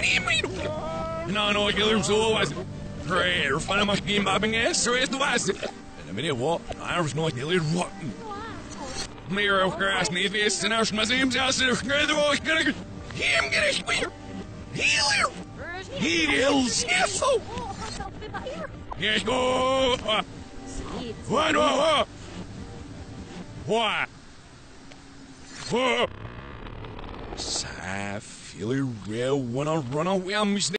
miro. My game bobbing ass, so a minute what? I was not little what. Mir of grass, me face, and I was my same house, and the boy gonna him get a spear. Healer. He heals, yes? What? Sai, filho, eu wanna run away, I'm